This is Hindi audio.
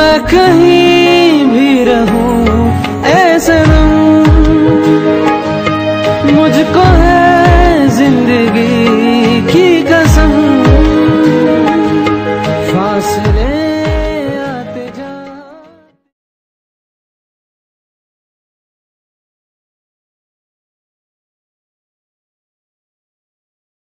मैं कहीं भी रहूँ ऐसे मुझको है